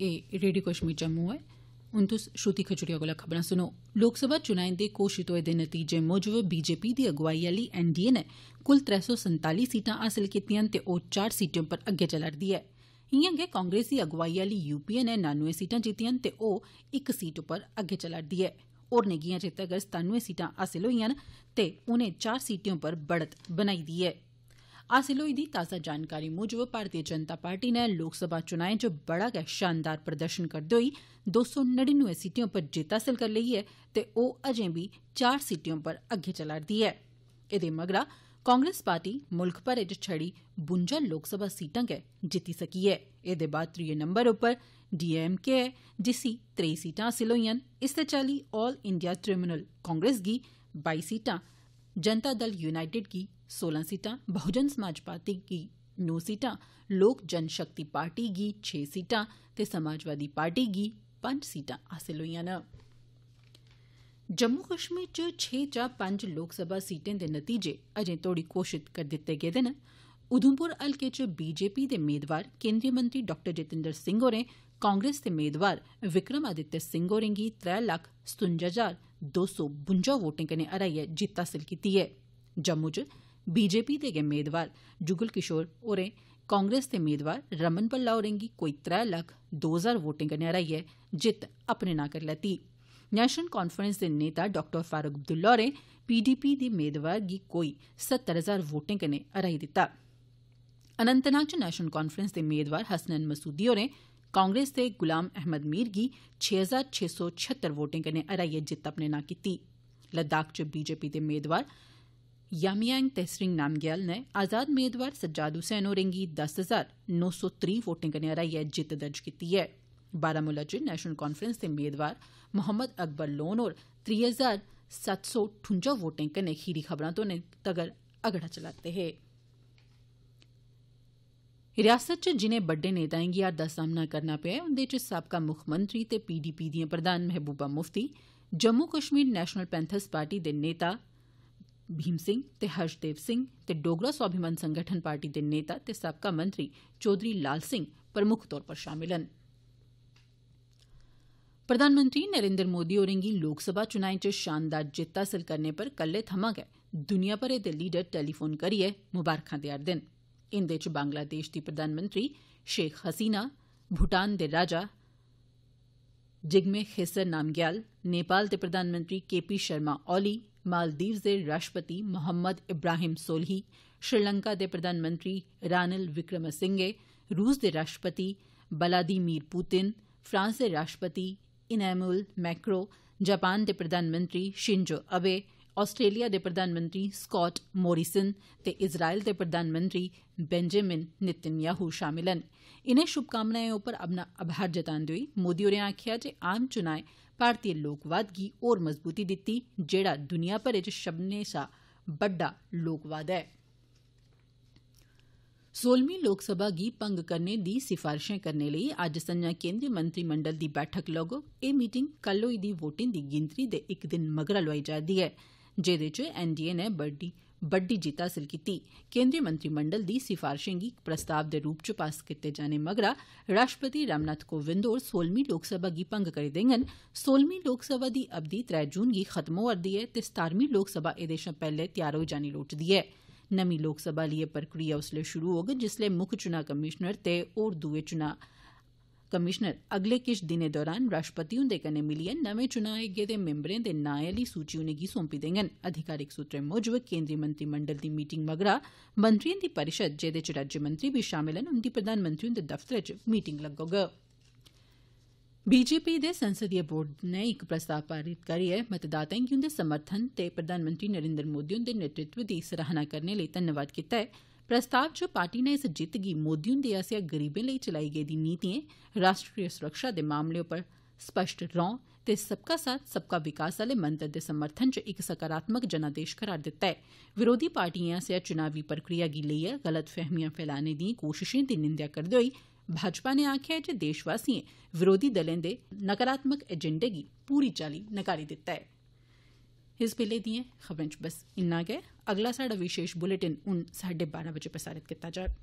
एह् रेडियो कश्मीर जम्मू ऐ हून तुस श्रुति खजूरिया कोला खबरां सुनो। लोकसभा चुनाएँ दे घोषित होए दे नतीजे मूजब बीजेपी दी अगुवाई आली एनडीए नै कुल त्रै सौ संताली सीटां हासल कीतियाँ ते ओ चार सीटें उप्पर अग्गै चला'रदी ऐ। इयाँ गै कांग्रेस दी अगुवाई आली यूपीए नै नानुए सीटां जीतियाँ न ते ओ इक सीट उप्पर अग्गै चला'रदी ऐ। होरने गी अजें तगर सतानुए सीटां हासल होईयां न ते उनें चार सीटें उप्पर बढ़त बनाई दी ऐ। हासल होई दी ताज़ा जानकारी मूजब, भारतीय जनता पार्टी नै लोकसभा चुनाएँ च बड़ा गै शानदार प्रदर्शन करदे होई दो सौ नड़िनुए सीटें उप्पर जित्त हासल करी लेई ऐ ते ओ अजें बी चार सीटें उप्पर अग्गै चला'रदी ऐ। एदे मगरा कांग्रेस पार्टी मुल्ख भरै च छड़ी बुंजा लोकसभा सीटां गै जित्ती सकी ऐ। एदे बाद त्रिए नंबर उप्पर डीएमके ऐ जिसी त्रेई सीटां हासल होईयां न। इस्सै चाल्ली ऑल इंडिया त्रिणमूल कांग्रेस गी बाई सीटां, जनता दल यूनाइटेड गी सोलां सीटां, बहुजन समाज पार्टी गी नौ सीटां, लोक जनशक्ति पार्टी गी छे सीटां ते समाजवादी पार्टी गी पंज सीटां हासल होईयां न। जम्मू कश्मीर च छे चा पंज लोकसभा सीटें दे नतीजे अजें तोड़ी घोषित करी दित्ते गेदे न। उधमपुर हल्के च बीजेपी दे मेदवार केंद्रीय मंत्री डाक्टर जितेन्द्र सिंह होरें कांग्रेस दे मेदवार विक्रमादित्य सिंह होरें गी त्रै लक्ख सतुंजा हज़ार दो सौ बुंजा वोटें कन्नै हराइयै जित्त हासल कीती ऐ। जम्मू च बीजेपी दे गै मेदवार जुगल किशोर होरें कांग्रेस दे मेदवार रमन भल्ला होरें गी कोई त्रै लक्ख दो हज़ार वोटें कन्नै हराइयै जित्त अपने नां करी लैती। नेशनल कांफ्रेंस दे नेता डाक्टर फारूक अब्दुल्ला होरें पीडीपी दी मेदवार गी कोई सत्तर हज़ार वोटें कन्नै हराई दित्ता। अनंतनाग च नेशनल कांफ्रेंस दे मेदवार हसनैन मसूदी होरें कांग्रेस दे गुलाम अहमद मीर गी छे हज़ार छे सौ छत्तर वोटें कन्नै हराइयै जित्त अपने नां कीती। लद्दाख च बीजेपी दे मेदवार यामियांग तहसरिंग नामग्याल नै आज़ाद मेदवार सज्जाद हुसैन होरें गी दस हज़ार नौ सौ त्रीह वोटें कन्नै हराइयै जित्त दर्ज कीती ऐ। बारामूला च नेशनल कांफ्रेंस दे मेदवार मोहम्मद अकबर लोन होर त्रीह् हज़ार सत्त सौ ठुंजा वोटें कन्नै खीरी खबरां थ्होने तगर अगड़ा चला'रदे हे। रियासत च जिनें बड्डे नेताएँ गी हार दा सामना करना पेआ उन्दे च साबका मुक्खमंत्री ते पीडीपी दियाँ प्रधान महबूबा मुफ्ती, जम्मू कश्मीर नेशनल पैंथर्स पार्टी दे नेता भीम सिंह ते हर्षदेव सिंह, ते डोगरा स्वाभिमान संगठन पार्टी दे नेता, ते साबका मंत्री चौधरी लाल सिंह प्रमुक्ख तौर पर शामल न। प्रधानमंत्री नरेन्द्र मोदी होरें गी लोकसभा चुनाएँ च शानदार जित्त हासल करने पर कल्लै थमां गै दुनिया भरै दे लीडर टेलीफोन करियै मुबारखां देआ'रदे न। इन्दे च बंगलादेश दी प्रधानमंत्री शेख हसीना, भूटान दे राजा जिगमे खेसर नामग्याल, नेपाल दे प्रधानमंत्री के पी शर्मा ओली मालदीव्स दे राष्ट्रपति मोहम्मद इब्राहिम सोलही, श्रीलंका दे प्रधानमंत्री रानिल विक्रमसिंघे, रूस दे राष्ट्रपति व्लादिमीर पुतिन, फ्रांस दे राष्ट्रपति इनैमुल मैक्रो, जापान दे प्रधानमंत्री शिंजो अबे आस्ट्रेलिया दे प्रधानमंत्री स्कॉट मोरिसन ते इज़राइल दे प्रधानमंत्री बेंजामिन नेतन्याहू शामल न इनें शुभकामनाएँ उप्पर अपना आभार जतांदे मोदी होरें आखेआ जे आम चुनाएँ भारतीय लोकवाद गी होर मजबूती दित्ती जेड़ा दुनिया भरै च सब्मनें शा बड्डा लोकवाद ऐ सोलमीं लोकसभा गी भंग करने दी सिफारशें करने लेई अज्ज संजा केन्द्रीय मंत्रिमंडल दी बैठक लग्गोग एह् मीटिंग कल होई दी वोटें दी गिनतरी दे इक दिन मगरा लोआई जा'रदी ऐ जेदे च एनडीए नै बड्डी बड्डी जित्त हासल कीती केन्द्रीय मंत्रिमंडल दी सिफारशें गी प्रस्ताव दे रूप च पास कीते जाने मगरा राष्ट्रपति रामनाथ कोविंद होर सोलमीं लोकसभा गी भंग करी देङन सोलमीं लोकसभा दी अवधि त्रै जून गी खत्म होआ'रदी ऐ ते सतारमीं लोकसभा एह्दे शा पैह्ले तैयार होई जानी लोड़चदी ऐ नमीं लोकसभा आली एह् प्रक्रिया उसलै शुरू होग जिसलै मुक्ख चुनां कमिशनर ते होर दुए चुनां कमिशनर अगले किश दिनें दौरान राष्ट्रपति हुन्दे कन्नै मिलियै नमें चुनाए गेदे मिम्बरें दे नाएँ आली सूची उनेंगी सौंपी देङन अधिकारिक सूत्रें मुजब केंद्रीय मंत्रिमंडल दी मीटिंग मगरा मंत्रिएँ दी परिषद जेदे च राज्यमंत्री बी शामल न उन्दी प्रधानमंत्री हुन्दे दफ्तरै च मीटिंग लग्गोग। बीजेपी दे संसदीय बोर्ड नै इक प्रस्ताव पारित करियै मतदाताएँ गी उन्दे समर्थन ते प्रधानमंत्री नरेन्द्र मोदी हुन्दे नेतृत्व दी सराहना करने लेई धन्नवाद कीता ऐ। प्रस्ताव च पार्टी नै इस जित्त गी मोदी हुन्दे आस्सेआ गरीबें लेई चलाई गेदी नीतिएँ राष्ट्रीय सुरक्षा दे मामले उप्पर स्पष्ट रौं ते सबका साथ सबका विकास आले मंत्र दे समर्थन च इक सकारात्मक जनादेश करार दित्ता ऐ। विरोधी पार्टिएँ आस्सेआ चुनावी प्रक्रिया गी लेइयै गलतफहमियाँ फैलाने दिएँ कोशिशें दी निंदेआ करदे होई भाजपा नै आखेआ जे देशवासिएँ विरोधी दलें दे नकारात्मक एजेंडे गी पूरी चाल्ली नकारी दित्ता ऐ। इस बेल्ले दिएँ खबरें। बस इन्ना गै। अगला साढ़ा विशेष बुलेटिन हून साड्डे बारां बजे प्रसारित कीता जाग